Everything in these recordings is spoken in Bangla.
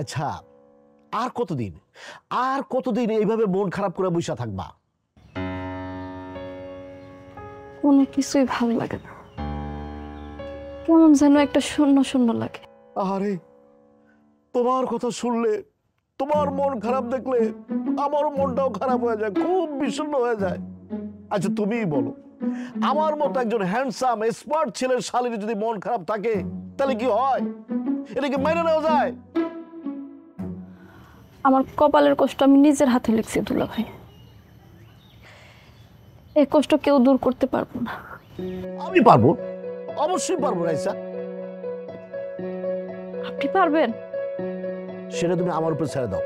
আচ্ছা আর কতদিন? আর কতদিন এইভাবে মন খারাপ করে বসে থাকবা? কোনো কিছুই ভালো লাগে না। কেমন যেন একটা শূন্য শূন্য লাগে। আরে তোমার কথা শুনলে তোমার মন খারাপ দেখলে আমার মনটাও খারাপ হয়ে যায় খুব বিষণ্ণ হয়ে যায়। আচ্ছা তুমিই বলো আমার মতো একজন হ্যান্ডসাম স্মার্ট ছেলের শালীর যদি মন খারাপ থাকে তাহলে কি হয়? এটা কি মেনে নেওয়া যায়? আমার কপালের কষ্ট আমি নিজের হাতে লিখছি দুলা ভাই। এই কষ্ট কেউ দূর করতে পারব না। আমি পারব। অবশ্যই পারব রাইসা। আপনি পারবেন? সেটা তুমি আমার উপর ছেড়ে দাও।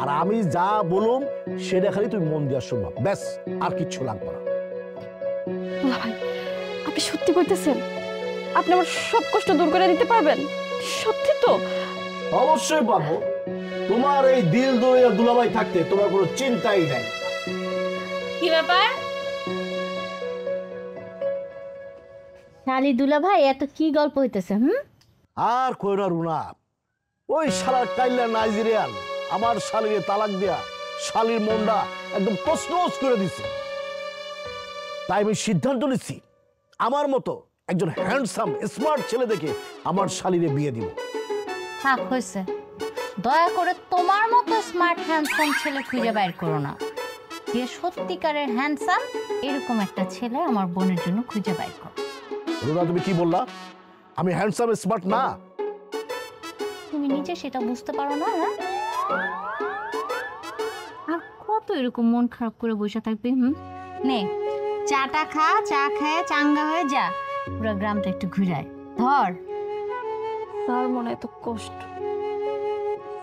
আর আমি যা বলুম সেটা খালি তুমি মন দিয়ে শুনবা। ব্যাস আর কিচ্ছু লাগবে না। ভাই আপনি সত্যি কইতেছেন আপনি আমার সব কষ্ট দূর করে দিতে পারবেন? সত্যি তো? অবশ্যই পারব। তোমার এই দিল দইয়া দুলাভাই থাকতে তোমার কোনো চিন্তাই নাই। কি ব্যাপার? শালি দুলা ভাই এত কি গল্প হইতেছে হুম? আর কই না রুনা ওই শালার কাইলা নাইজেরিয়ান আমার শালিরে তালাক দেয়া শালির মনটা একদম তসনস করে দিছে। তাই আমি সিদ্ধান্ত নিচ্ছি আমার মতো একজন হ্যান্ডসাম স্মার্ট ছেলে দেখে আমার শালিরে বিয়ে দিব। থাক হয়েছে দয়া করে তোমার মতো স্মার্ট হ্যান্ডসাম ছেলে খুঁজে বাইর করো না। যে সত্যিকারের হ্যান্ডসাম এরকম একটা ছেলে আমার বোনের জন্য খুঁজে বাইর করো। রুনা তুমি কি বললা? আমি হ্যান্ডসাম স্মার্ট না? তুমি নিজে সেটা বুঝতে পারো না হ্যাঁ? আর কত এরকম মন খারাপ করে বসে থাকবে হুম? নে চাটা খা চা খায় চাঙ্গা হয়ে যা। পুরো গ্রামটা একটু ঘুরায়। ধর। তার মনে এত কষ্ট।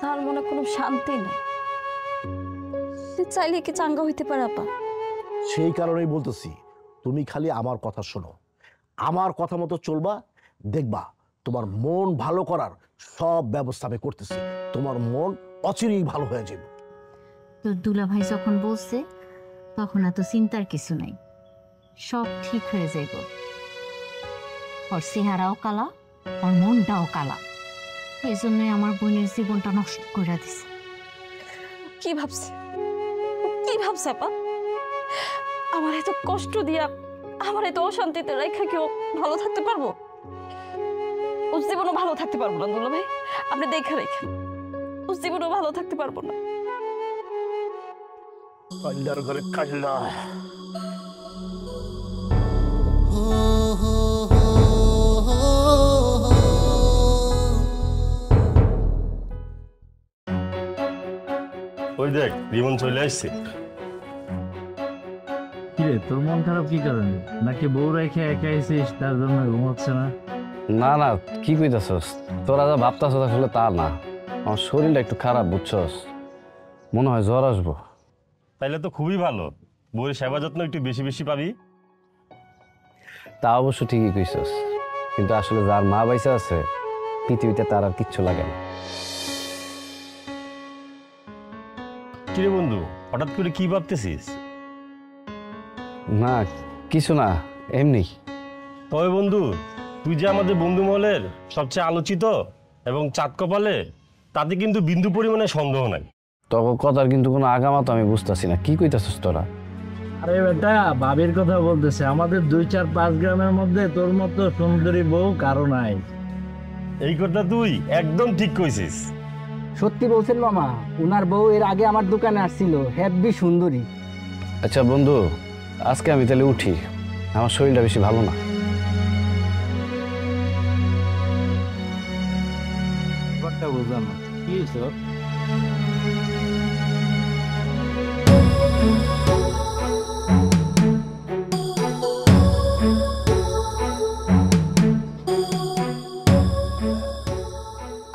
তার মনে কোনো শান্তি নেই। সে চাইলে কি চাঙ্গা হইতে পারে আপা? সেই কারণেই বলতেছি তুমি খালি আমার কথা শোনো। আমার কথা মতো চলবা দেখবা তোমার মন ভালো করার সব ব্যবস্থা আমি করতেছি। তোমার মন অচিরেই ভালো হয়ে যাবে। তো দুলাভাই যখন বলছে তখন এত চিন্তার কিছু নাই। সব ঠিক হয়ে যাইব। ওর চেহারাও কালা ওর মনটাও কালা। এই জন্যই আমার বোনের জীবনটা নষ্ট করে দিছে। কি ভাবছে? কি ভাবছে আপা? আমার এত কষ্ট দিয়া আমার এত অশান্তিতে রেখা কেউ ভালো থাকতে পারব? ও জীবনও ভালো থাকতে পারব না দুলা ভাই। আপনি দেখে রেখেন। ও জীবনও ভালো থাকতে পারব না। কাল্লার ঘরে কাল্লা ওই দেখ রিমন চলে আসছে। কিরে তোর মন খারাপ কি কারণে? নাকি বউ রেখে একা এসেছিস তার জন্য ঘুমাচ্ছে না? না না কি কইতাছস? তোরা যা ভাবতাছ আসলে তা না। আমার শরীরটা একটু খারাপ বুঝছস? মনে হয় জ্বর আসব। তাইলে তো খুবই ভালো। বউয়ের সেবা যত্ন একটু বেশি বেশি পাবি। তা অবশ্য ঠিকই কইছস। কিন্তু আসলে যার মা বাইসা আছে পৃথিবীতে তার আর কিচ্ছু লাগে না। কিরে বন্ধু? হঠাৎ করে কি ভাবতেছিস? না কিছু না এমনি। তবে বন্ধু তুই যে আমাদের বন্ধু মহলের সবচেয়ে আলোচিত এবং চাঁদ কপালে তাতে কিন্তু বিন্দু পরিমাণে সন্দেহ নাই। তখন কথার কিন্তু কোনো আগামা তো আমি বুঝতেছি না। কি কইতাছস তোরা? আরে বেটা ভাবির কথা বলতেছে আমাদের দুই চার পাঁচ গ্রামের মধ্যে তোর মতো সুন্দরী বউ কারও নাই। এই কথা তুই একদম ঠিক কইছিস। সত্যি বলছেন মামা উনার বউ এর আগে আমার দোকানে আসছিল হেব্বি সুন্দরী। আচ্ছা বন্ধু আজকে আমি তাহলে উঠি। আমার শরীরটা বেশি ভালো না। বুঝলাম না। কি হয়েছে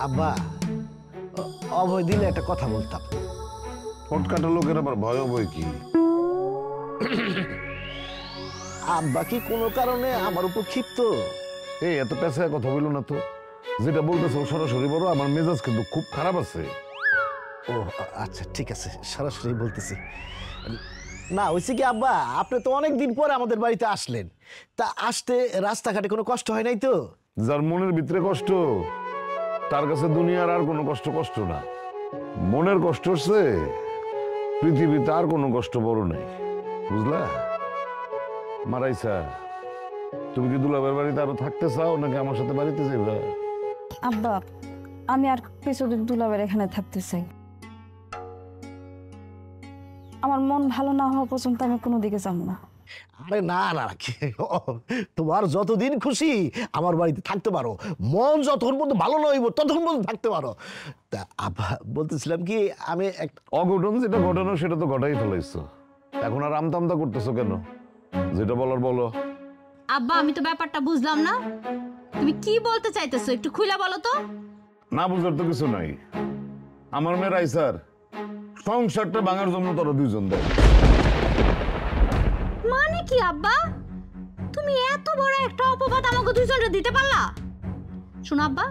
আব্বা অভয় দিলে একটা কথা বলতাম। লোকের আবার ভয় বই কি? আব্বা কি কোনো কারণে আমার উপর ক্ষিপ্ত। এই এত পেশায় কথা বলল না তো। যেটা বলতেছে সরাসরি বড় আমার মেজাজ কিন্তু খুব খারাপ আছে। ও আচ্ছা ঠিক আছে সরাসরি বলতেছি। না হয়েছে কি আব্বা আপনি তো অনেক দিন পরে আমাদের বাড়িতে আসলেন। তা আসতে রাস্তাঘাটে কোনো কষ্ট হয় নাই তো? যার মনের ভিতরে কষ্ট। তার কাছে দুনিয়ার আর কোনো কষ্ট কষ্ট না। মনের কষ্ট হচ্ছে, পৃথিবীতে আর কোনো কষ্ট বড় নেই। বুঝলা? মারাইসা তুমি কি দুলাবের বাড়িতে আরও থাকতে চাও নাকি আমার সাথে বাড়িতে যাবে আব্বা, আমি আর কিছুদিন দুলাবের এখানে থাকতে চাই। আমার মন ভালো না হওয়া পর্যন্ত আমি কোনো দিকে যাব না। আরে না না তোমার যতদিন খুশি আমার বাড়িতে থাকতে পারো। মন যতক্ষণ পর্যন্ত ভালো না হইব ততক্ষণ পর্যন্ত থাকতে পারো। তা আব্বা বলতেছিলাম কি আমি এক অঘটন যেটা ঘটানো সেটা তো ঘটাই ফেলাইছো। এখন আর আমতামতা করতেছো কেন? যেটা বলার বলো। আব্বা আমি তো ব্যাপারটা বুঝলাম না। তুমি কি বলতে চাইতেছো একটু খুলে বলো তো। না বুঝার তো কিছু নাই। আমার মেয়ের আইসার সংসারটা ভাঙার জন্য তোরা দুইজন দেয়। মানে কি, আব্বা? তুমি এত বড় একটা অপবাদ আমাকে দুইজনকে দিতে পারলা? শোনো, আব্বা,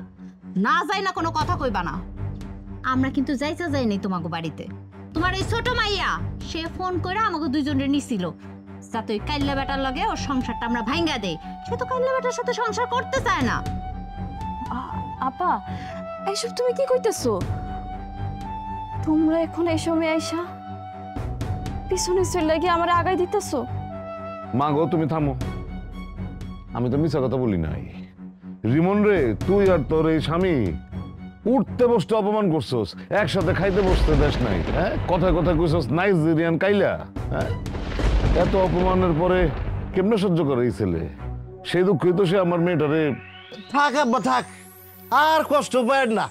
না যাই না কোনো কথা কইবা না। আমরা কিন্তু যাইতে নাই তোমাকে বাড়িতে। তোমার এই ছোট মাইয়া, সে ফোন করে আমাকে দুইজনের নিছিল। যাতে ওই কাইল্লা বেটার লগে ওর সংসারটা আমরা ভাঙ্গা দেই। সে তো কাইল্লা বেটার সাথে সংসার করতে চায় না। আপা, এইসব তুমি কি কইতেছো? তোমরা এখন এই সময় আইসা পিছনে চলে গিয়ে আমার আগাই দিতেছো? মা গো তুমি থামো। আমি তো মিছা কথা বলি নাই। রিমন রে তুই আর তোর এই স্বামী উঠতে বসতে অপমান করছস একসাথে খাইতে বসতে দেশ নাই হ্যাঁ? কথায় কথায় কইছস নাইজেরিয়ান কাইলা হ্যাঁ? এত অপমানের পরে কেমনে সহ্য করে এই ছেলে? সেই দুঃখই তো সে আমার মেয়েটারে থাক আব্বা থাক। আর কষ্ট পায় না।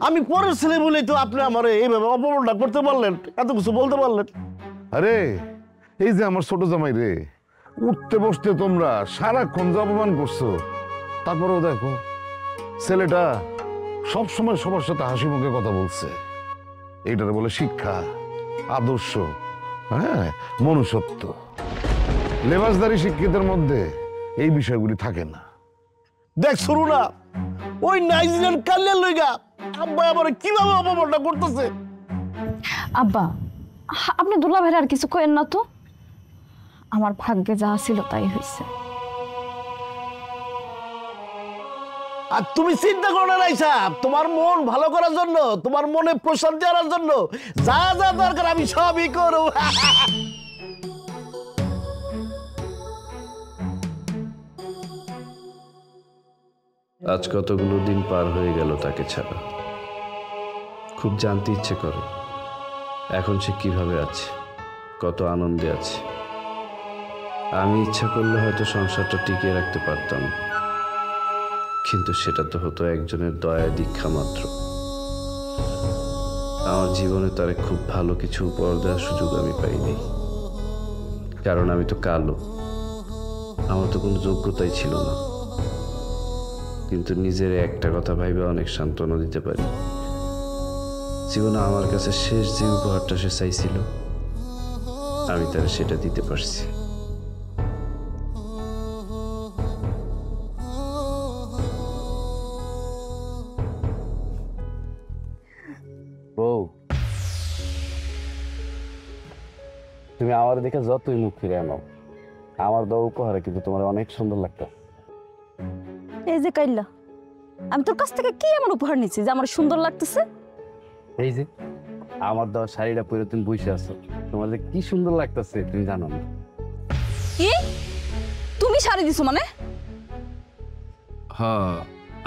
আমি পরের ছেলে বলেই তো আপনি আমার এইভাবে অপমানটা করতে পারলেন এত কিছু বলতে পারলেন। আরে এই যে আমার ছোট জামাই রে, উঠতে বসতে তোমরা সারাক্ষণ যে অপমান করছ। তারপরেও দেখো, ছেলেটা সব সময় সবার সাথে হাসি মুখে কথা বলছে। এইটারে বলে শিক্ষা, আদর্শ হ্যাঁ মনুষ্যত্ব। লেবাসদারি শিক্ষিতের মধ্যে এই বিষয়গুলি থাকে না। দেখ শুরু না ওই নাইজেরিয়ান কাল্যাণ লইগা আব্বা আমার কীভাবে অপমানটা করতেছে? আব্বা আপনি দুলা ভাইয়ের আর কিছু কইেন না তো? আমার ভাগ্যে যা ছিল তাই হয়েছে আর তুমি চিন্তা করো না রাইসা তোমার মন ভালো করার জন্য তোমার মনে প্রশান্তি আনার জন্য যা যা দরকার আমি সবই করব। আজ কতগুলো দিন পার হয়ে গেল তাকে ছাড়া। খুব জানতে ইচ্ছে করে এখন সে কীভাবে আছে কত আনন্দে আছে। আমি ইচ্ছা করলে হয়তো সংসারটা টিকিয়ে রাখতে পারতাম। কিন্তু সেটা তো হতো একজনের দয়া দীক্ষা মাত্র। আমার জীবনে তারে খুব ভালো কিছু উপহার দেওয়ার সুযোগ আমি পাইনি। কারণ আমি তো কালো। আমার তো কোনো যোগ্যতাই ছিল না। কিন্তু নিজের একটা কথা ভাইবে অনেক সান্ত্বনা দিতে পারি। জীবনে আমার কাছে শেষ যে উপহারটা সে চাইছিল, আমি তার সেটা দিতে পারছি। আমার দেখে যতই মুখ ফিরে আনো আমার দেওয়া উপহারে কিন্তু তোমার অনেক সুন্দর লাগতো এই যে কাইল্লা আমি তোর কাছ থেকে কি এমন উপহার নিচ্ছি যে আমার সুন্দর লাগতেছে? এই যে আমার দেওয়া শাড়িটা পরে তুমি বসে আছো তোমার যে কি সুন্দর লাগতেছে তুমি জানো না। কি? তুমি শাড়ি দিছো মানে? হ্যাঁ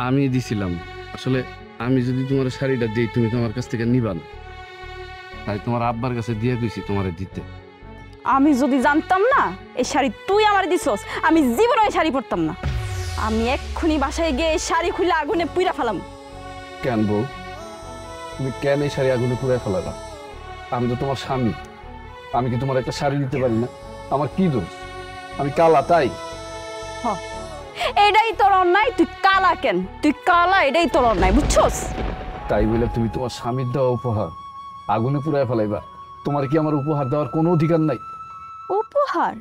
আমি দিছিলাম। আসলে আমি যদি তোমার শাড়িটা দিই তুমি তোমার কাছ থেকে নিবা না। তাই তোমার আব্বার কাছে দিয়ে গেছি তোমার দিতে। আমি যদি জানতাম না এই শাড়ি তুই আমার দিছস আমি জীবনে এই শাড়ি পরতাম না। আমি এক্ষুনি বাসায় গিয়ে এই শাড়ি খুলে আগুনে পুইরা ফেলাম। কেন বউ? তুমি কেন এই শাড়ি আগুনে পুড়ে ফেলালা? আমি তো তোমার স্বামী। আমি কি তোমার একটা শাড়ি দিতে পারি না? আমার কি দোষ? আমি কালা তাই? এটাই তোর অন্যায় তুই কালা কেন? তুই কালা এটাই তোর অন্যায় বুঝছস? তাই বলে তুমি তোমার স্বামীর দেওয়া উপহার আগুনে পুড়ায় ফেলাইবা। তোমার কি আমার উপহার দেওয়ার কোনো অধিকার নাই? উপহার?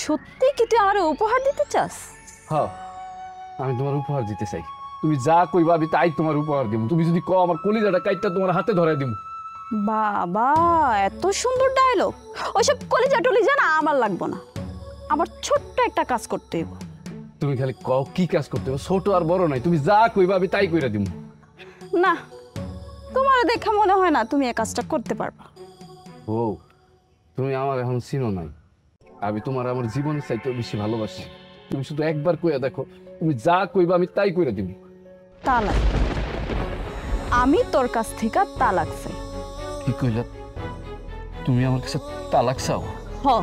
সত্যি কি তুই আমার উপহার দিতে চাস? হ্যাঁ আমি তোমার উপহার দিতে চাই। তুমি যা কইবা আমি তাই তোমার উপহার দিব। তুমি যদি কও আমার কলিজাটা কাইটটা তোমার হাতে ধরাই দিব বাবা এত সুন্দর ডায়লগ ওইসব কলিজা টলিজা না আমার লাগবো না। আমার ছোট্ট একটা কাজ করতে হইব। তুমি খালি কও কি কাজ করতে হবে ছোট আর বড় নাই তুমি যা কইবা আমি তাই কইরা দিব না তোমার দেখা মনে হয় না তুমি এই কাজটা করতে পারবা। ও তুমি আমার এখন চিনো নাই। আমি তোমার আমার জীবনের চাইতেও বেশি ভালোবাসি। তুমি শুধু একবার কইয়া দেখো তুমি যা কইবা আমি তাই কইরা দিব। তালাক। আমি তোর কাছ থেকে তালাক চাই। কি কইলা? তুমি আমার কাছে তালাক চাও? হ।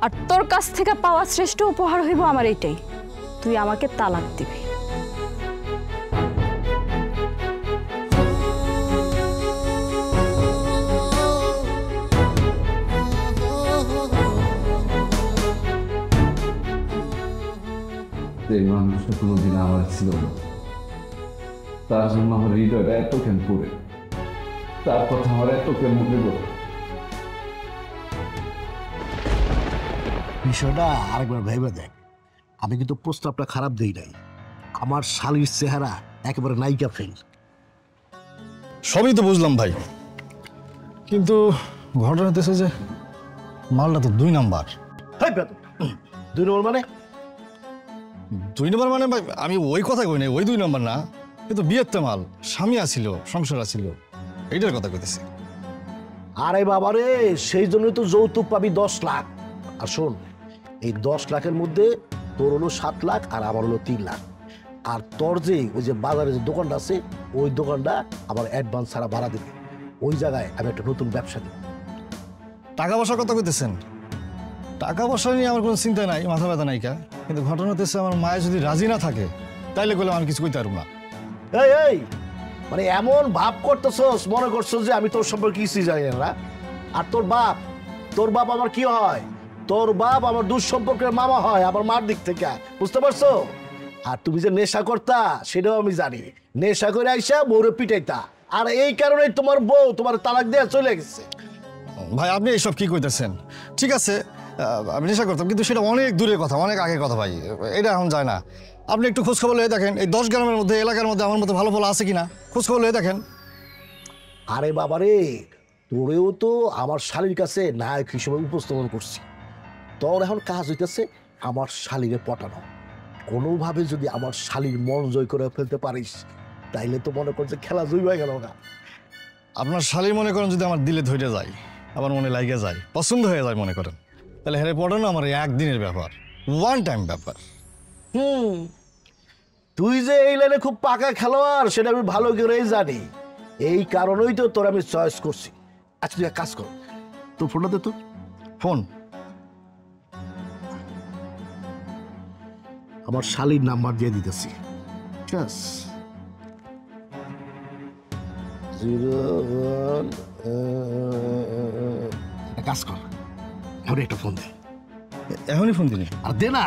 আর তোর কাছ থেকে পাওয়া শ্রেষ্ঠ উপহার হইব আমার এইটাই। তুই আমাকে তালাক দিবি। এই মানুষটা কোনোদিন আমার ছিল না। তার জন্য আমার হৃদয়টা এত কেন পড়ে? তার কথা আমার এত কেন মনে পড়ে বিষয়টা আরেকবার ভেবে দেখ। আমি কিন্তু প্রস্তাবটা খারাপ দেই নাই। আমার শালির চেহারা একেবারে নায়িকা ফেল। সবই তো বুঝলাম ভাই। কিন্তু ঘটনা হতেছে যে মালটা তো দুই নাম্বার। দুই নম্বর মানে? দুই নম্বর মানে ভাই আমি ওই কথা কই নাই ওই দুই নম্বর না কিন্তু বিয়ের তো মাল স্বামী আছিল সংসার আছিল এইটার কথা কইতেছি। আরে বাবারে সেই জন্যই তো যৌতুক পাবি দশ লাখ। আর শোন এই দশ লাখের মধ্যে তোর হলো সাত লাখ আর আমার হলো তিন লাখ। আর তোর যে ওই যে বাজারে যে দোকানটা আছে ওই দোকানটা আমার অ্যাডভান্স ছাড়া ভাড়া দেবে। ওই জায়গায় আমি একটা নতুন ব্যবসা দেব। টাকা পয়সার কথা কইতেছেন? টাকা পয়সা নিয়ে আমার কোনো চিন্তা নাই মাথা ব্যথা নাই কা। কিন্তু ঘটনা হতেছে আমার মায়ে যদি রাজি না থাকে তাইলে বলে আমি কিছু কইতে পারব না। এই এই! মানে এমন ভাব করতেছস মনে করছস যে আমি তোর সম্পর্কে কিছুই জানি না আর তোর বাপ তোর বাপ আমার কি হয়? তোর বাপ আমার দূর সম্পর্কের মামা হয় আমার মার দিক থেকে বুঝতে পারছ? আর তুমি যে নেশা করতা সেটাও আমি জানি। নেশা করে আইসা বউরে পিটাইতা। আর এই কারণে তোমার বউ তোমার তালাক দেয়া চলে গেছে। ভাই আপনি এইসব কি কইতেছেন? ঠিক আছে আমি নেশা করতাম কিন্তু সেটা অনেক দূরের কথা অনেক আগের কথা ভাই এটা এখন যায় না। আপনি একটু খোঁজখবর লয়ে দেখেন এই দশ গ্রামের মধ্যে এলাকার মধ্যে আমার মতো ভালো ভালো আছে কিনা? খোঁজখবর লয়ে দেখেন। আরে বাবারে তোরেও তো আমার শালির কাছে নায়ক হিসেবে উপস্থাপন করছি। তোর এখন কাজ হইতেছে আমার শালিরে পটানো। কোনোভাবে যদি আমার শালির মন জয় করে ফেলতে পারিস তাইলে তো মনে করছে খেলা জয় হয়ে গেল না আপনার শালির মনে করেন যদি আমার দিলে ধরে যায় আমার মনে লাগে যায় পছন্দ হয়ে যায় মনে করেন। তাহলে হেরে না আমার একদিনের ব্যাপার। ওয়ান টাইম ব্যাপার। হুম। তুই যে এই লাইনে খুব পাকা খেলোয়াড় সেটা আমি ভালো করেই জানি। এই কারণেই তো তোর আমি চয়েস করছি। আচ্ছা তুই এক কাজ কর। তোর ফোনটা দে তো। ফোন আমার শালির নাম্বার দিয়ে দিতেছি। ঠিক আছে জিরো ওয়ান কাজ কর। এখন একটা ফোন দে। এখনই ফোন দিলি? আর দে না।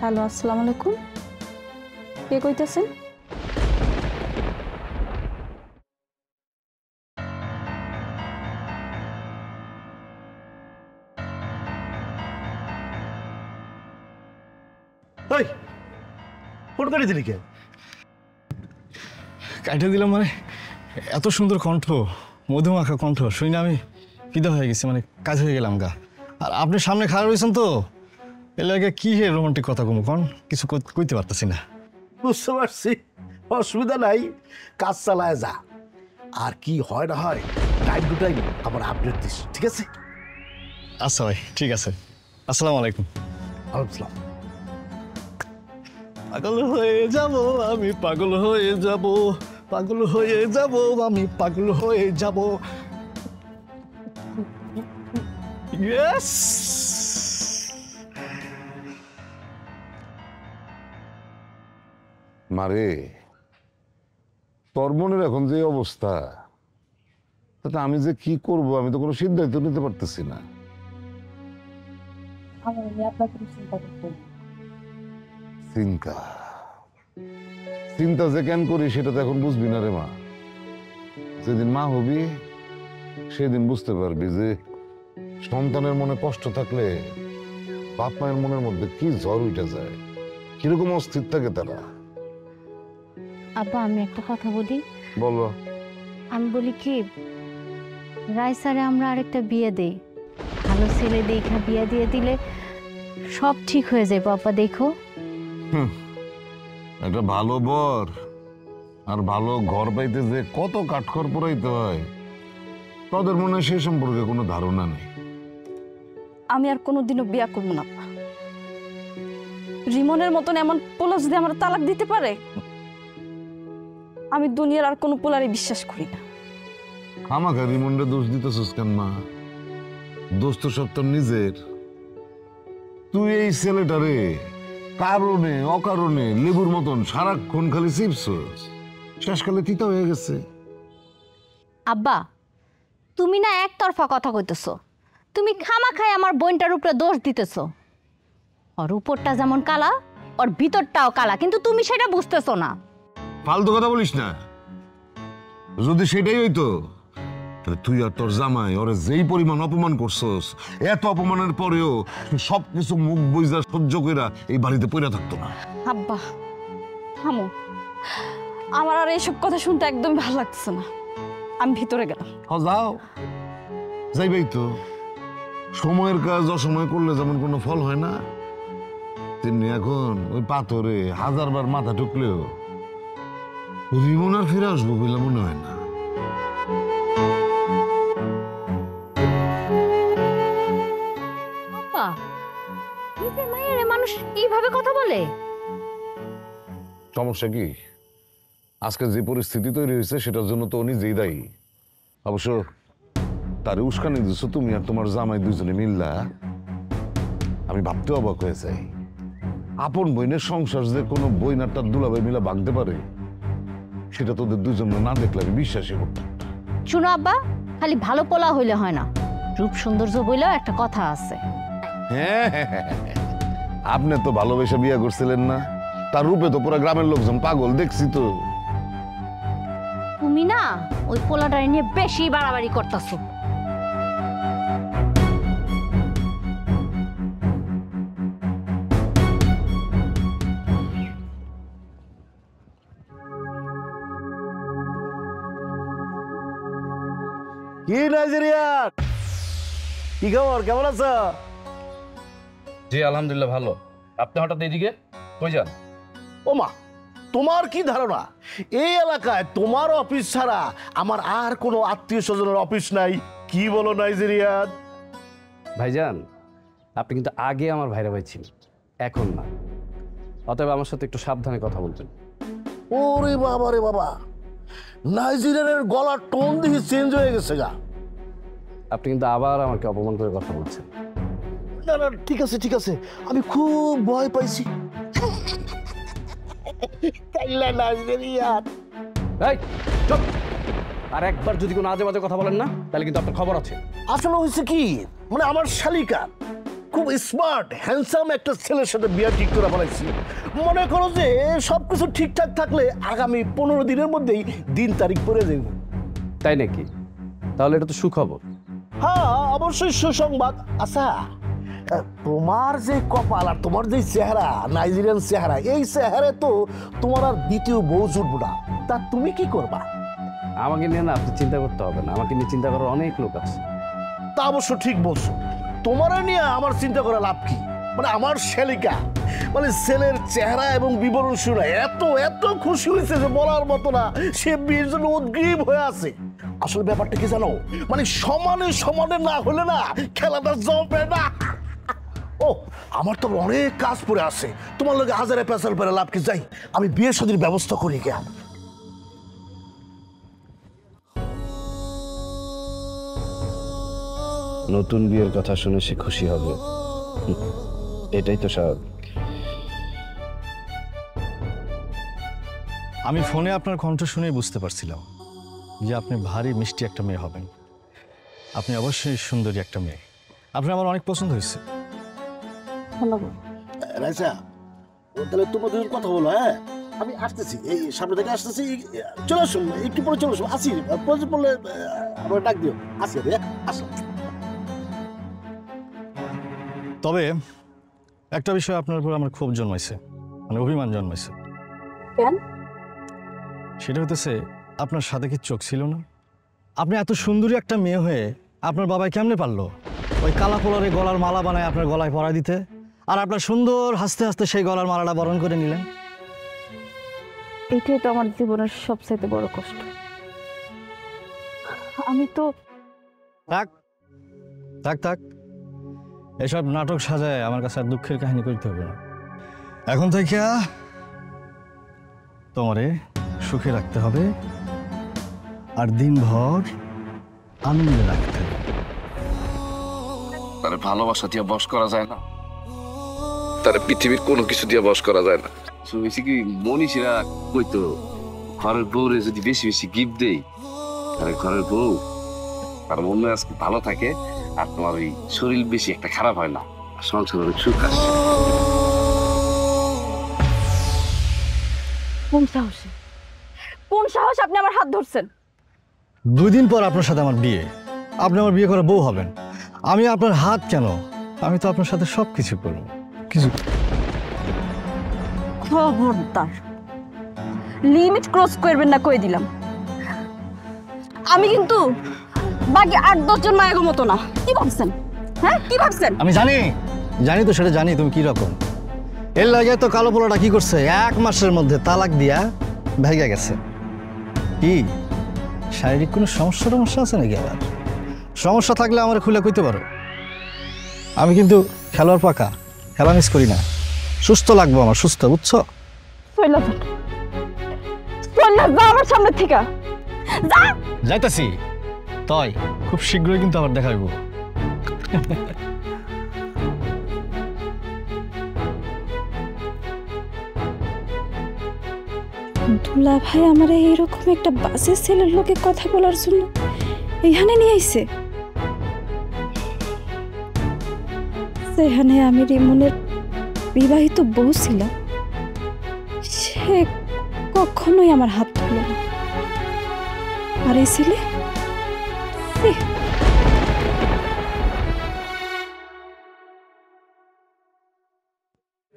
হ্যালো আসসালামু আলাইকুম। কে কইতেছেন? করে দিলি কে? কাইটা দিলাম মানে এত সুন্দর কণ্ঠ মধুমাখা কণ্ঠ শুই না আমি ফিদা হয়ে গেছি মানে কাজ হয়ে গেলাম গা। আর আপনি সামনে খারাপ হয়েছেন তো এর লাগে কি হে রোমান্টিক কথা কমু কন কিছু কইতে পারতেছি না। বুঝতে পারছি অসুবিধা নাই কাজ চালায় যা। আর কি হয় না হয় টাইম টু টাইম আমার আপডেট দিস ঠিক আছে? আচ্ছা ভাই ঠিক আছে। আসসালামু আলাইকুম। ওয়ালাইকুম আসসালাম। পাগল হয়ে যাব আমি পাগল হয়ে যাব পাগল হয়ে যাব আমি পাগল হয়ে যাব। ইয়েস মারে তোর মনের এখন যে অবস্থা তাতে আমি যে কি করব আমি তো কোনো সিদ্ধান্ত নিতে পারতেছি না। চিন্তা চিন্তা চিন্তা যে কেন করি সেটা তো এখন বুঝবি না রে মা। যেদিন মা হবি সেদিন বুঝতে পারবি যে সন্তানের মনে কষ্ট থাকলে বাপ মায়ের মনের মধ্যে কি ঝড় উঠে যায় কীরকম অস্থির থাকে তারা। আব্বা আমি একটা কথা বলি। বলো। আমি বলি কি রাইসারে আমরা আরেকটা বিয়ে দেই। ভালো ছেলে দেখা বিয়ে দিয়ে দিলে সব ঠিক হয়ে যায় বাবা দেখো। একটা ভালো বর আর ভালো ঘর পাইতে যে কত কাঠখড় পোড়াইতে হয় তাদের মনে সে সম্পর্কে কোনো ধারণা নেই। আমি আর কোনোদিনও বিয়া করব না রিমনের মতন এমন পোলা যদি আমার তালাক দিতে পারে আমি দুনিয়ার আর কোনো পোলারে বিশ্বাস করি না। আমাকে রিমন্ডে দোষ দিতেছিস কেন মা? দোষ তো সব তোর নিজের। তুই এই ছেলেটারে কারণে অকারণে লেবুর মতন সারাক্ষণ খালি চিপছস শেষকালে তিতা হয়ে গেছে। আব্বা তুমি না একতরফা কথা কইতেছো। তুমি খামা খাই আমার বোনটার উপরে দোষ দিতেছো। ওর উপরটা যেমন কালা ওর ভিতরটাও কালা কিন্তু তুমি সেটা বুঝতেছো না। ফালতু কথা বলিস না। যদি সেটাই হইতো তাহলে তুই আর তোর জামাই ওরে যেই পরিমাণ অপমান করছস এত অপমানের পরেও সব কিছু মুখ বইজা সহ্য কইরা এই বাড়িতে পড়ে থাকতো না। আব্বা থামো। আমার আর এইসব কথা শুনতে একদম ভালো লাগছে না। আমি ভিতরে গেলাম। হ যাও। যাইবেই তো। সময়ের কাজ অসময় করলে যেমন কোনো ফল হয় না তেমনি এখন ওই পাথরে হাজারবার মাথা ঢুকলেও রিমন আর ফিরে আসব বলে মনে হয় না। বলে সমস্যা কি? আজকে যে পরিস্থিতি তৈরি হয়েছে সেটার জন্য তো ও নিজেই দায়ী। অবশ্য তারে উস্কানি দিচ্ছ তুমি আর তোমার জামাই দুজনে মিল্লা। আমি ভাবতে অবাক হয়ে যাই। আপন বইনের সংসার যে কোনো বইন আর তার দুলাভাই মিলা ভাঙতে পারে সেটা তোদের দুজন না দেখলে আমি বিশ্বাসই করতাম। শুনো আব্বা খালি ভালো পোলা হইলে হয় না। রূপ সৌন্দর্য বইলেও একটা কথা আছে। হ্যাঁ হ্যাঁ, হ্যাঁ, হ্যাঁ। আপনি তো ভালোবেসে বিয়ে করছিলেন না। তার রূপে তো পুরো গ্রামের লোকজন পাগল দেখছি তো। তুমি না ওই পোলাটা নিয়ে বেশি বাড়াবাড়ি করতেছো। কি নাইজেরিয়া কি খবর? কেমন আছো? জি আলহামদুলিল্লাহ ভালো। আপনি হঠাৎ এইদিকে কই যান? ও মা তোমার কি ধারণা? এই এলাকায় তোমার অফিস ছাড়া আমার আর কোনো আত্মীয় স্বজনের অফিস নাই? কি বলো নাইজেরিয়ান ভাইজান আপনি কিন্তু আগে আমার ভাইরা ভাই ছিলেন এখন না। অতএব আমার সাথে একটু সাবধানে কথা বলবেন। ওরে বাবা রে বাবা নাইজেরিয়ানের গলার টোন দেখি চেঞ্জ হয়ে গেছে গা। আপনি কিন্তু আবার আমাকে অপমান করে কথা বলছেন। না না ঠিক আছে ঠিক আছে। আমি খুব ভয় পাইছি। কাইলা নাইজেরিয়ান এই চুপ! আর একবার যদি কোনো আজে বাজে কথা বলেন না তাহলে কিন্তু আপনার খবর আছে। আসলে হয়েছে কি? মানে আমার শালিকা খুব স্মার্ট হ্যান্ডসাম একটা ছেলের সাথে বিয়ে ঠিক করে ফেলাইছি। মনে করো যে সবকিছু ঠিকঠাক থাকলে আগামী পনেরো দিনের মধ্যেই দিন তারিখ পরে যাইব। তাই নাকি? তাহলে এটা তো সুখবর। হ্যাঁ অবশ্যই সুসংবাদ। আচ্ছা তোমার যে কপাল আর তোমার যে চেহারা নাইজেরিয়ান চেহারা এই চেহারে তো তোমার আর দ্বিতীয় বউ জুটবো না। তা তুমি কি করবা? আমাকে নিয়ে না আপনি চিন্তা করতে হবে না। আমাকে নিয়ে চিন্তা করার অনেক লোক আছে। তা অবশ্য ঠিক বলছো। তোমার নিয়ে আমার চিন্তা করা লাভ কি? মানে আমার শালিকা মানে ছেলের চেহারা এবং বিবরণ শুনে এত এত খুশি হয়েছে যে বলার মতো না সে বিয়ের জন্য উদ্গ্রীব হয়ে আছে। আসলে ব্যাপারটা কি জানো? মানে সমানে সমানে না হলে না খেলাটা জমবে না। ও আমার তো অনেক কাজ পড়ে আছে। তোমার লগে হাজারে পেঁচাল পেরে লাভ কি? যাই আমি বিয়ে শাদির ব্যবস্থা করি কে নতুন বিয়ের কথা শুনে সে খুশি হবে। এটাই তো স্বাভাবিক। আমি ফোনে আপনার কণ্ঠ শুনেই বুঝতে পারছিলাম যে আপনি ভারী মিষ্টি একটা মেয়ে হবেন। আপনি অবশ্যই সুন্দরী একটা মেয়ে। আপনি আমার অনেক পছন্দ হয়েছে। রাইসা ও তাহলে তোমরা দুজন কথা বলো হ্যাঁ? আমি আসতেছি এই সামনে থেকে আসতেছি চলে আসুন একটু পরে চলে আসুন আসি প্রয়োজন পড়লে আহ, আমার ডাক দিও আসি আমি হ্যাঁ? তবে একটা বিষয় আপনার উপর আমার ক্ষোভ জন্মাইছে মানে অভিমান জন্মাইছে। কেন? সেটা হতেছে আপনার সাথে কি চোখ ছিল না? আপনি এত সুন্দরী একটা মেয়ে হয়ে আপনার বাবাই কেমনে পারল? ওই কালা পোলারে গলার মালা বানায় আপনার গলায় পরা দিতে? আর আপনার সুন্দর হাসতে হাসতে সেই গলার মালাটা বরণ করে নিলেন। এটাই তো আমার জীবনের সবচাইতে বড় কষ্ট। আমি তো থাক থাক থাক। এসব নাটক সাজায় আমার কাছে আর দুঃখের কাহিনী করতে হবে না। এখন থেকে তোমারে সুখে রাখতে হবে আর দিনভর আনন্দে রাখতে হবে। তারে ভালোবাসা দিয়ে বস করা যায় না। তারে পৃথিবীর কোনো কিছু দিয়ে বস করা যায় না। শুনেছি কি মনীষীরা কইতো ঘরের বউরে যদি বেশি বেশি গিফট দেই তাহলে ঘরের বউ তার মন আজকে ভালো থাকে আর তোমার ওই শরীর বেশি একটা খারাপ হয় না সংসার অনেক সুখ আসে। কোন সাহসে? কোন সাহস আপনি আমার হাত ধরছেন? দুই দিন পর আপনার সাথে আমার বিয়ে। আপনি আমার বিয়ে করে বউ হবেন। আমি আপনার হাত কেন? আমি তো আপনার সাথে সব কিছু করব। কিছু। খবরদার। লিমিট ক্রস করবেন না কই দিলাম। আমি কিন্তু বাকি আট দশজন মায়ের মতো না। কি ভাবছেন? হ্যাঁ কি ভাবছেন? আমি জানি জানি তো সেটা জানি তুমি কি রকম। এর লাগে তো কালো পোলাটা কি করছে? এক মাসের মধ্যে তালাক দিয়া ভেগে গেছে। কি? শারীরিক কোনো সমস্যা টমস্যা আছে নাকি আবার? সমস্যা থাকলে আমার খুলে কইতে পারো। আমি কিন্তু খেলোয়াড় পাকা। খেলা মিস করি না। সুস্থ লাগবো আমার সুস্থ বুঝছ? যা আমার সামনে থেকে। যা! যাইতাছি। তাই খুব শীঘ্রই কিন্তু আবার দেখা হইব। দুলা ভাই আমার এইরকম একটা বাসের ছেলের লোকে কথা বলার জন্য এখানে নিয়ে আইছে। সেখানে আমি রিমনের বিবাহিত বউ ছিলাম। সে কখনোই আমার হাত ধরল না। আর এই ছেলে?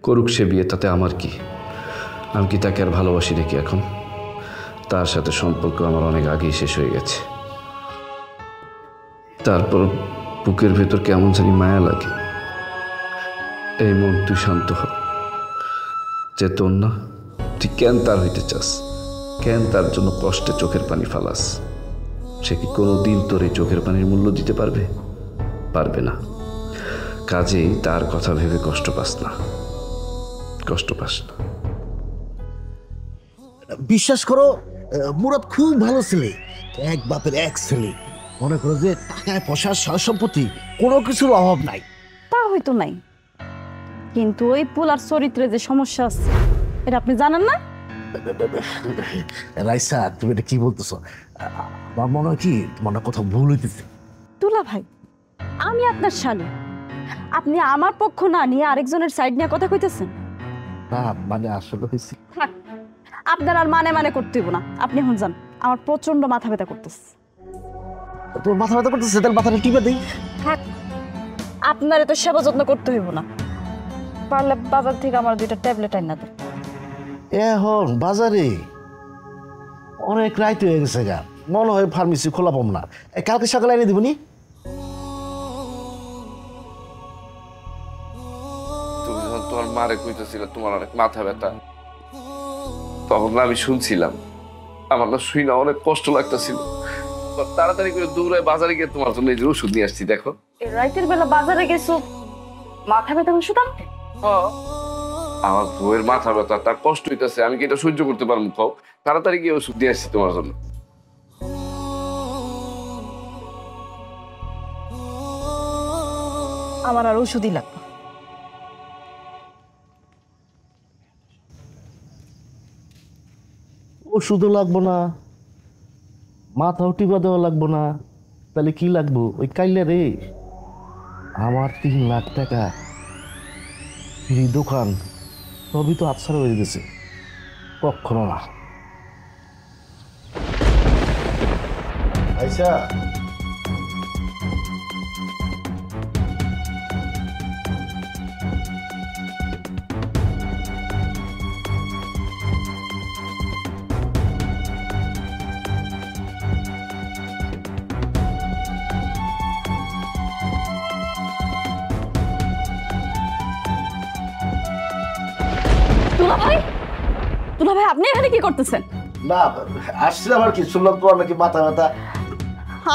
করুক সে বিয়ে, তাতে আমার কি? আমি কি তাকে আর ভালোবাসি নাকি এখন? তার সাথে সম্পর্ক আমার অনেক আগেই শেষ হয়ে গেছে। তারপর বুকের ভেতর কেমন জানি মায়া লাগে। এই মন তুই শান্ত হ। যে তোর না তুই কেন তার হইতে চাস? কেন তার জন্য কষ্টে চোখের পানি ফালাস? সে কি কোনো দিন তোর এই চোখের পানির মূল্য দিতে পারবে? পারবে না। কাজেই তার কথা ভেবে কষ্ট পাস না। কষ্ট পাস না। বিশ্বাস করো মুরাদ খুব ভালো ছেলে এক বাপের এক ছেলে। মনে করো যে টাকায় পয়সা সম্পত্তি কোনো কিছুর অভাব নাই। তা হয়তো নাই। কিন্তু ওই পোলার চরিত্রে যে সমস্যা আছে এটা আপনি জানেন না? রাইসা তুমি এটা কি বলতেছো? আমার মনে হয় কি তোমার না কোথাও ভুল হইতেছে। তুলা ভাই আমি আপনার শালি। আপনি আমার পক্ষ না নিয়ে আরেকজনের সাইড নিয়ে কথা কইতেছেন? না মানে আসলে হয়েছে থাক আপনার আর মানে মানে করতে হইব না। আপনি এখন যান আমার প্রচণ্ড মাথা ব্যথা করতেছে। তোমার মাথা ব্যথা করতেছে তাহলে মাথাটা টিপে দিই। থাক আপনার এত সেবা যত্ন করতে হইব না। পারলে বাজার থেকে আমার দুইটা ট্যাবলেট আইনা দেন এখন বাজারে? অনেক রাইত হয়ে গেছে গা। মনে হয় ফার্মেসি খোলা পাম না। কালকে সকালে এনে দিবনি তুমি যখন তোমার মারে কইতেছিলে তোমার অনেক মাথা ব্যথা। তখন আমি শুনছিলাম। আমার না শুই না অনেক কষ্ট লাগতেছিল। তাড়াতাড়ি করে দৌড়ায় বাজারে গিয়ে তোমার জন্য এই যে ওষুধ নিয়ে আসছি দেখো। রাইতের বেলা বাজারে গেছো মাথা ব্যথা ওষুধ আনতে? আমার বউয়ের মাথা ব্যথা তার কষ্ট হইতেছে আমি কি এটা সহ্য করতে পারব? খাও তাড়াতাড়ি গিয়ে ওষুধ দিয়ে আসছি তোমার জন্য। আমার আর ওষুধই লাগবে ওষুধও লাগবো না মাথাও টিপা দেওয়া লাগবো না। তাহলে কি লাগবো? ওই কাইলে রে। আমার তিন লাখ টাকা। ফ্রি দোকান সবই তো আচ্ছা হয়ে গেছে। কখনো না। আচ্ছা কি করতেছেন না আসছে আমার কি শুনলাম তোমার নাকি মাথা ব্যথা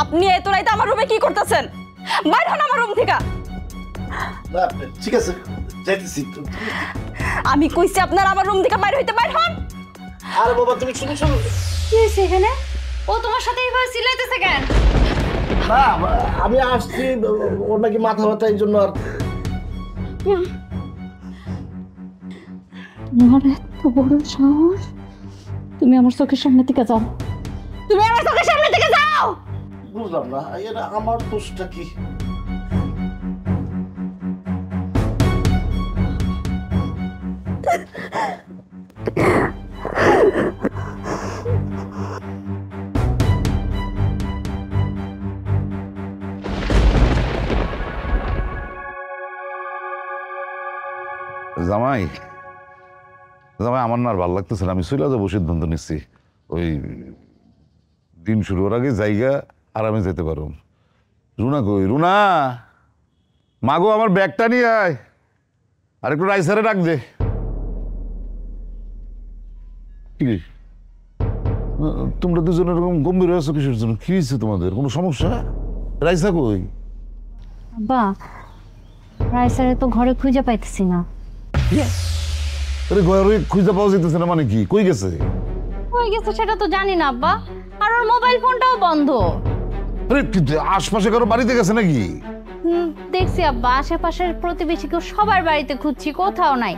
আপনি এত রাইতে আমার রুমে কি করতেছেন বাইর হন আমার রুম থেকে না ঠিক আছে যাইতেছি আমি কইছি আপনার আমার রুম থেকে বাইর হইতে বাইর হন আরে বাবা তুমি শুনো শুনো কি হয়েছে এখানে ও তোমার সাথে এইভাবে সিলাইতেছে কেন না আমি আসছি ওর নাকি মাথা ব্যথা এই জন্য আর তোমার এত বড় সাহস তুমি আমার চোখের সামনে থেকে যাও। তুমি আমার চোখের সামনে থেকে যাও! বুঝলাম না এটা আমার দোষটা কি? জামাই জামাই আমার না আর ভালো লাগতেছে না। আমি চলে যাব সিদ্ধান্ত নিচ্ছি। ওই দিন শুরুর আগে জায়গা আরামে যেতে পারো রুনা কই? রুনা! মাগো আমার ব্যাগটা নিয়ে আয়। আর একটু রাইসারে ডাক দে। তোমরা দুজন এরকম গম্ভীর হয়ে আছো কিসের জন্য? কি হয়েছে তোমাদের? কোনো সমস্যা? রাইসা কই? বা রাইসারে তো ঘরে খুঁজে পাইতেছি না। আরে ঘরে খুঁজে পাওয়া যেতেছে না মানে কি? কই গেছে? হয়ে গেছে সেটা তো জানি না আব্বা। আর ওর মোবাইল ফোনটাও বন্ধ। আরে কি- আশপাশে কারও বাড়িতে গেছে নাকি? হুম, দেখছি আব্বা। আশেপাশের প্রতিবেশী কেউ সবার বাড়িতে খুঁজছি কোথাও নাই।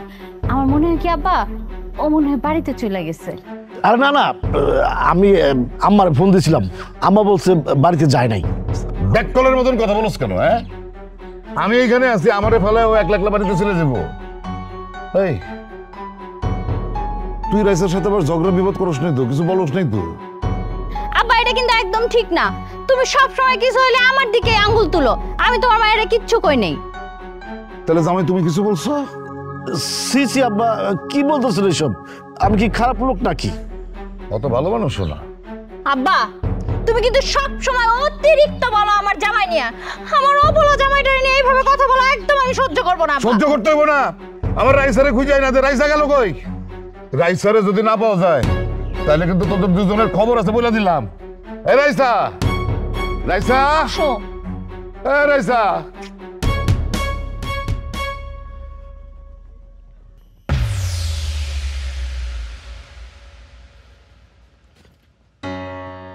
আমার মনে হয় কি আব্বা ও মনে হয় বাড়িতে চলে গেছে। আর না না আমি আম্মার ফোন দিয়েছিলাম আম্মা বলছে বাড়িতে যায় নাই। ব্যাক কলের মতন কথা বলছ কেন হ্যাঁ? আমি এইখানে আছি আমারে ফেলে ও এক লাখলা বাড়িতে চলে যাব। এই তুই রাইসের সাথে আবার ঝগড়া বিপদ করস নাই তো কিছু বলস নাই তো? আব্বা এটা কিন্তু একদম ঠিক না। তুমি সব সময় কিছু হলে আমার দিকে আঙ্গুল তুলো। আমি তোমার মায়ের কিচ্ছু কই নেই। তাহলে জামাই তুমি কিছু বলছো? সি সি আব্বা কি বলতেছেন এসব? আমি কি খারাপ লোক নাকি? অত ভালো মানুষ না। আব্বা তুমি কিন্তু সব সময় অতিরিক্ত বলো আমার জামাই নিয়ে। আমার অবলা জামাইটা নিয়ে এইভাবে কথা বলা একদম আমি সহ্য করব না সহ্য করতে হইব না। আমার রাইসারে খুঁজাই না রাইসা গেল কই? রাইসারে যদি না পাওয়া যায় তাহলে কিন্তু তোদের দুজনের খবর আছে বলে দিলাম। এ রাইসা! রাইসা! এ রাইসা!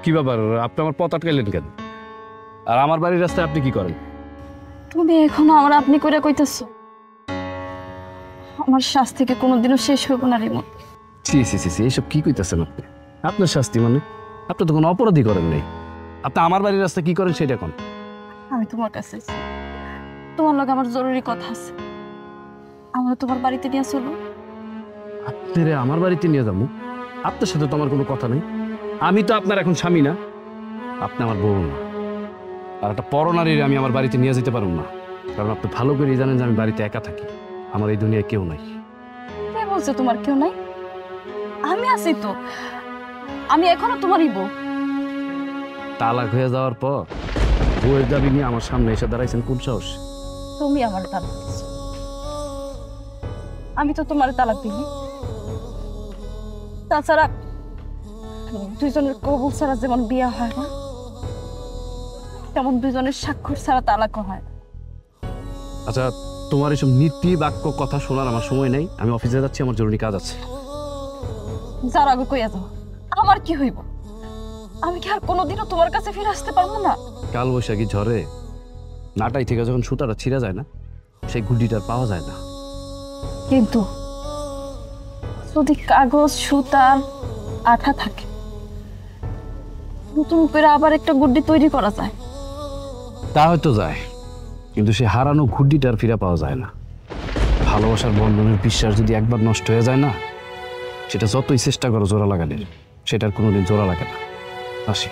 কি ব্যাপার? আপনি আমার পথ আটকাইলেন কেন? আর আমার বাড়ির রাস্তায় আপনি কি করেন? তুমি এখনও আমার আপনি করে কইতেছো। আমার শ্বাস থেকে কোনোদিনও শেষ হইব না রিমন? সি সি সি এইসব কি কইতেছেন আপনি? আপনার শাস্তি মানে? আপনি তো কোনো অপরাধী করেন নাই। আপনি আমার বাড়ির রাস্তা কি করেন সেটা এখন আমি তোমার কাছে আছি। তোমার লগে আমার জরুরি কথা আছে। আমার তোমার বাড়িতে নিয়ে চলো আপনারে আমার বাড়িতে নিয়ে যাব? আপনার সাথে তো আমার কোনো কথা নেই। আমি তো আপনার এখন স্বামী না। আপনি আমার বউ না। আর একটা পরনারীর আমি আমার বাড়িতে নিয়ে যেতে পারব না। কারণ আপনি ভালো করেই জানেন যে আমি বাড়িতে একা থাকি। আমার এই দুনিয়ায় কেউ নাই। কে বলছে তোমার কেউ নাই? আমি আছি তো। আমি এখনও তোমারই বউ। তালাক হয়ে যাওয়ার পর বউয়ের দাবি নিয়ে আমার সামনে এসে দাঁড়াইছেন কোন সাহস। তুমি আমার তালাক আমি তো তোমার তালাক দিই তাছাড়া দুইজনের কবুল ছাড়া যেমন বিয়া হয় না তেমন দুইজনের স্বাক্ষর ছাড়া তালাকও হয় আচ্ছা তোমার এসব নীতি বাক্য কথা শোনার আমার সময় নেই। আমি অফিসে যাচ্ছি আমার জরুরি কাজ আছে। যার আগে কইয়া যাও আমার কি হইব? আমি কি আর কোনোদিনও তোমার কাছে ফিরে আসতে পারব না? কাল বৈশাখী ঝড়ে নাটাই থেকে যখন সুতাটা ছিঁড়া যায় না সেই গুড্ডিটার পাওয়া যায় না। কিন্তু যদি কাগজ সুতার আঠা থাকে নতুন করে আবার একটা গুড্ডি তৈরি করা যায়। তা হয়তো যায়। কিন্তু সে হারানো আর ফিরে পাওয়া যায় না। ভালোবাসার বন্ধনের বিশ্বাস যদি একবার নষ্ট হয়ে যায় না সেটা যতই চেষ্টা করো জোড়া লাগানোর সেটার কোনোদিন জোড়া লাগে না। আসি।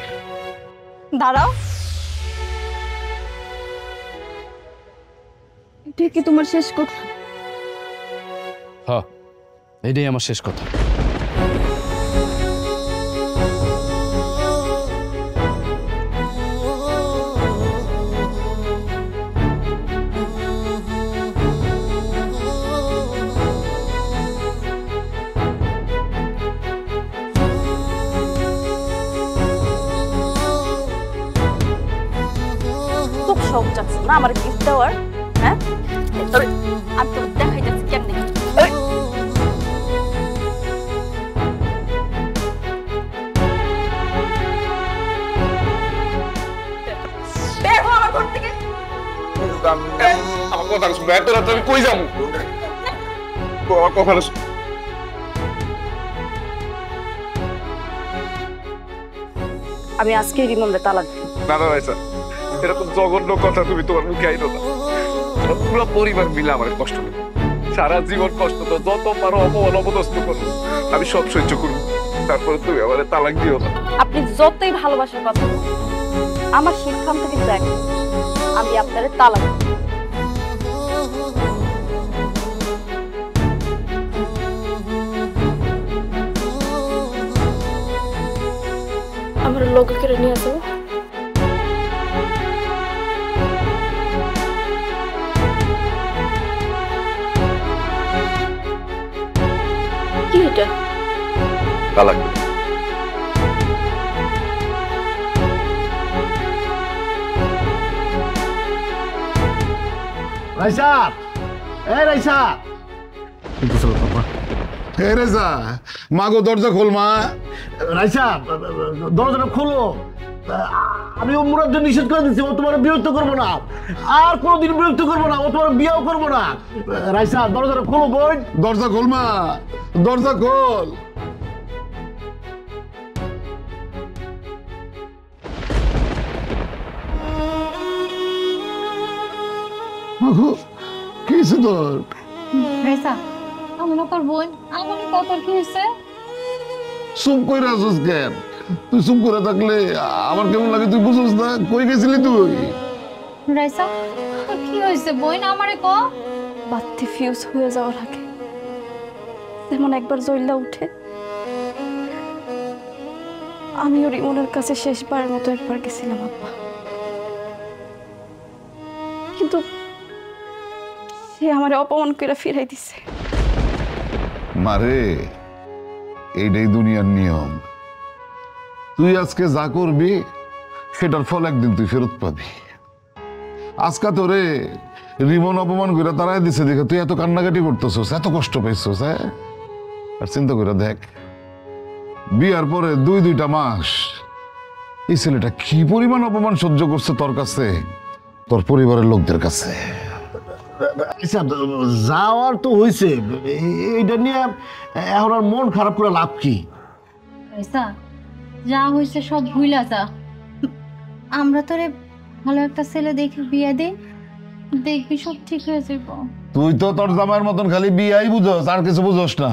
দাঁড়াও। এটা কি তোমার শেষ কথা? হ এটাই আমার শেষ কথা। শখ না আমার গিফট দেওয়ার হ্যাঁ আমি তো দেখাই যাচ্ছি কেমনে আমি তালাক ভাই স্যার। এরকম জঘন্য কথা তুমি তোমার মুখে আইনো না। আমার পুরো পরিবার মিলে আমার কষ্ট সারা জীবন কষ্ট তো যত পারো অপমান অপদস্থ করো। আমি সব সহ্য করব। তারপরে তুমি আমার তালাক দিও না। আপনি যতই ভালোবাসার কথা আমার সিদ্ধান্ত কিন্তু এক আমি আপনার তালাক। আমার লোকে নিয়ে আসব? তালাক দিও। রাইসা এ রাইসা হে রেজা মাগো দরজা খোল মা। রাইসা দরজাটা খোলো। আমি উমরার জন্য নিষেধ করে দিচ্ছি ও তোমার বিরক্ত করব না। আর কোনোদিন বিরক্ত করব না ও তোমার বিয়েও করব না। রাইসা দরজাটা খোলো বোন দরজা খোল মা দরজা খোল। কি হয়েছে তোর? রেসা আমার তোর বোন আমার কত কি হয়েছে চুপ করে আসিস কেন? তুই চুপ করে থাকলে আমার কেমন লাগে তুই বুঝিস না? কই গেছিলি তুই? রেসা তোর কি হয়েছে বোন আমারে ক? বাত্তি ফিউজ হয়ে যাওয়ার আগে যেমন একবার জইলা উঠে আমিও রিমনের কাছে শেষবারের মতো একবার গেছিলাম আব্বা। সে আমার অপমান করে ফিরাই দিছে। মারে, এইটাই দুনিয়ার নিয়ম। তুই আজকে যা করবি, সেটার ফল একদিন তুই ফেরত পাবি। আজকা তোরে রিমন অপমান করে তারাই দিছে দেখে তুই এত কান্নাকাটি করতেছস, এত কষ্ট পাইছস হ্যাঁ? আর চিন্তা করে দেখ, বিয়ার পরে দুই দুইটা মাস এই ছেলেটা কি পরিমাণ অপমান সহ্য করছে তোর কাছে, তোর পরিবারের লোকদের কাছে? আচ্ছা যাওয়ার তো হয়েছে এইটা নিয়ে এখন আর মন খারাপ করে লাভ কি? যা হয়েছে সব ভুইলা যা। আমরা তোরে ভালো একটা ছেলে দেখে বিয়ে দে দেখবি সব ঠিক হয়ে যাব তুই তো তোর জামাইয়ের মতন খালি বিয়াই বুঝোস আর কিছু বুঝোস না।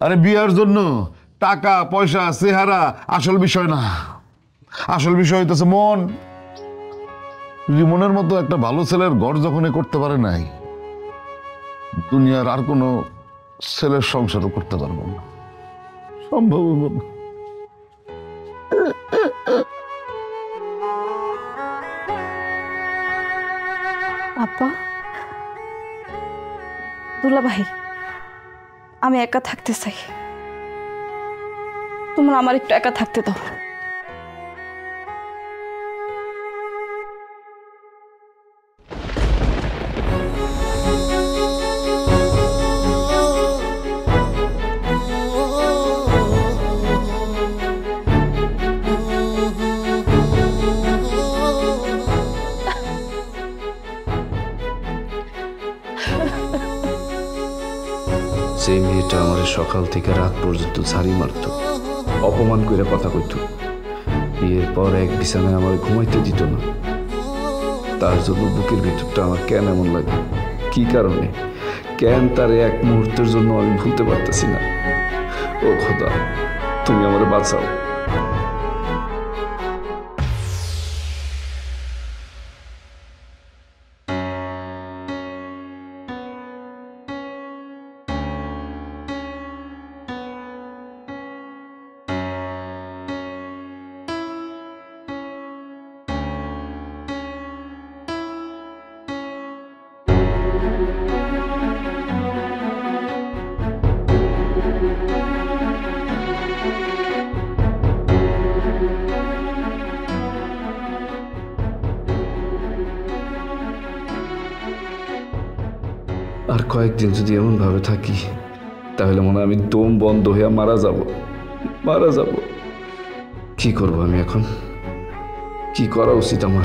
আরে বিয়ার জন্য টাকা পয়সা চেহারা আসল বিষয় না। আসল বিষয় হইতেছে মন। রিমনের মতো একটা ভালো ছেলের ঘর যখন করতে পারে নাই, দুনিয়ার আর কোনো ছেলের সংসারও করতে পারব না। সম্ভব না। আপা দুলা ভাই আমি একা থাকতে চাই। তোমরা আমার একটু একা থাকতে দাও। মেয়েটা আমার সকাল থেকে রাত পর্যন্ত ঝাড়ি মারত। অপমান করে কথা কইত। বিয়ের পর এক বিছানায় আমার ঘুমাইতে দিত না। তার জন্য বুকের ভিতরটা আমার কেন এমন লাগে? কি কারণে? কেন তার এক মুহূর্তের জন্য আমি ভুলতে পারতেছি না? ও খোদা, তুমি আমার বাঁচাও। কয়েকদিন যদি এমনভাবে থাকি, তাহলে মনে হয় আমি দম বন্ধ হয়ে মারা যাব। মারা যাব। কি করব আমি এখন? কি করা উচিত আমার?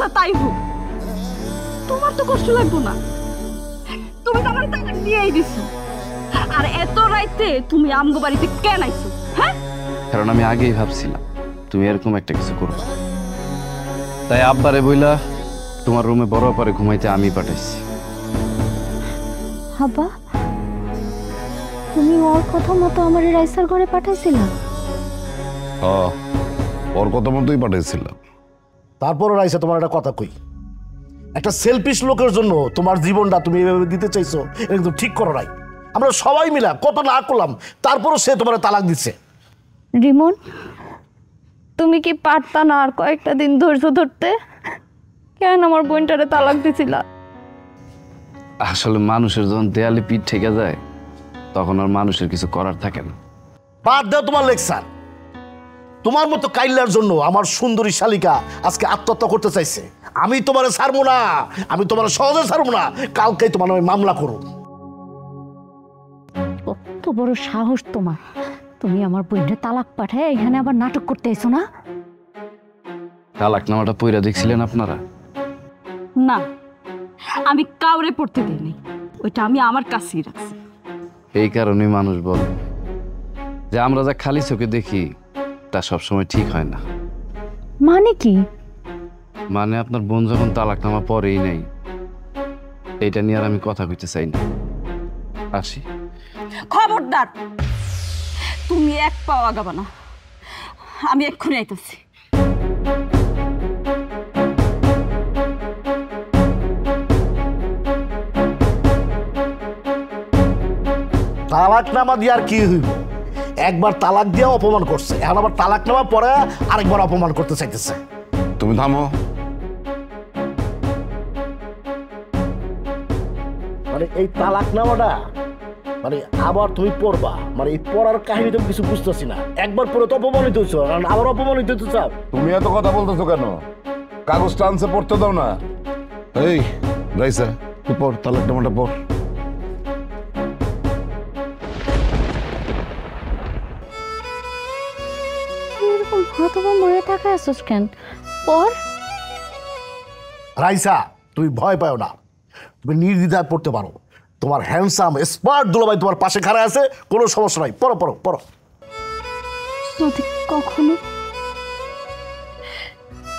যা তাই হোক। তোমার তো কষ্ট লাগবো না। তুমি তো আমার দিয়েই দিছো। আর এত রাইতে তুমি আমগো বাড়িতে কেন আইছো? হ্যাঁ? কারণ আমি আগেই ভাবছিলাম তুমি এরকম একটা কিছু করবে তাই আব্বারে বইলা তোমার রুমে বড় পারে ঘুমাইতে আমি পাঠাইছি। হাবা তুমি ওর কথা মতো আমার রাইসার ঘরে পাঠাইছিলা? হ্যাঁ ওর কথা মতোই পাঠিয়েছিলাম তারপরও রাইসা তোমার একটা কথা কই। একটা সেলফিশ লোকের জন্য তোমার জীবনটা তুমি এভাবে দিতে চাইছো এটা কিন্তু ঠিক করো নাই। আমরা সবাই মিলা কত না করলাম তারপরও সে তোমার তালাক দিচ্ছে রিমন তুমি কি পারতা না আর কয়েকটা দিন ধৈর্য ধরতে? কেন আমার বোনটারে তালাক দিছিলা? আসলে মানুষের যখন দেয়ালে পিঠ ঠেকে যায় তখন আর মানুষের কিছু করার থাকে না। বাদ দাও তোমার লেকচার। তোমার মতো কাইল্লার জন্য আমার সুন্দরী শালিকা আজকে আত্মহত্যা করতে চাইছে। আমি তোমার ছাড়বো না। আমি তোমার সহজে ছাড়বো না। কালকেই তোমার নামে মামলা করো। কত বড় সাহস তোমার। তুমি আমার বোনটা তালাক পাঠায় এখানে আবার নাটক করতে এসো না। তালাকনামাটা পইরা দেখছিলেন আপনারা? না আমি কাউরে পড়তে দিইনি ওইটা আমি আমার কাছেই রাখছি। এই কারণে মানুষ বলে যে আমরা যা খালি চোখে দেখি তা সবসময় ঠিক হয় না। মানে কি? মানে আপনার বোন যখন তালাকনামা পরেই নেই এটা নিয়ে আর আমি কথা কইতে চাই না। আসি। খবরদার! তুমি এক পাও আগাবা না। আমি এক্ষুনি আইতেছি। তালাক নামা দিয়ে আর কি হইব? একবার তালাক দিয়ে অপমান করছে। এখন আবার তালাক নামা পরে আরেকবার অপমান করতে চাইতেছে। তুমি থামো। মানে এই তালাক নামাটা মানে আবার তুমি পড়বা। মানে এই পড়ার কাহিনী তো কিছু বুঝতেছি না। একবার পড়ে তো অপমানিত হচ্ছ আর আবার অপমানিত হতে চাও। তুমি এত কথা বলতেছো কেন? কাগজটা আনছে পড়তে দাও না। এই রাইসা তুই পড় তালাক নামাটা পড়। মরে থাকা আসোস কেন পর রাইসা তুমি ভয় পাও না। তুমি নির্দ্বিধায় পড়তে পারো। তোমার হ্যান্ডসাম স্মার্ট দুলাভাই তোমার পাশে খাড়া আছে কোনো সমস্যা নাই। পড়ো পড়ো পড়ো। যদি কখনো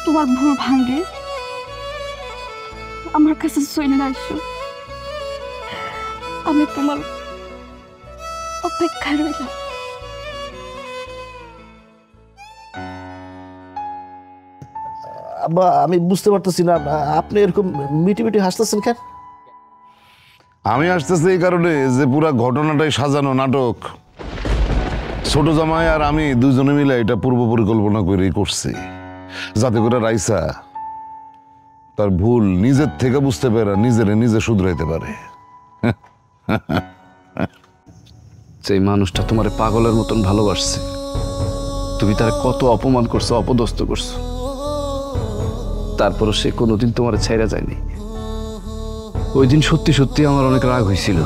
তোমার ভুল ভাঙ্গে আমার কাছে চলে আসো। আমি তোমার অপেক্ষায় রইলাম। আব্বা আমি বুঝতে পারতেছি না আপনি এরকম মিটি মিটি হাসতেছেন কেন? আমি আসতেছি এই কারণে যে পুরা ঘটনাটাই সাজানো নাটক। ছোট জামাই আর আমি দুজনে মিলে এটা পূর্ব পরিকল্পনা করেই করছি। যাতে করে রাইসা তার ভুল নিজের থেকে বুঝতে পারে নিজেরে নিজে শুধরাইতে পারে। সেই মানুষটা তোমার পাগলের মতন ভালোবাসছে তুমি তার কত অপমান করছ অপদস্থ করছ। তারপরও সে কোনোদিন তোমার ছাইরা যায়নি। ওই দিন সত্যি সত্যি আমার অনেক রাগ হয়েছিল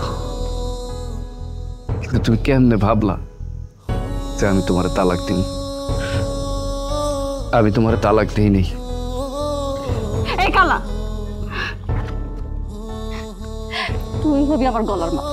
কিন্তু তুমি কেমনে ভাবলা যে আমি তোমার তালাক দিই আমি তোমার তালাক দিই নি এই কালা! হবি আমার গলার মা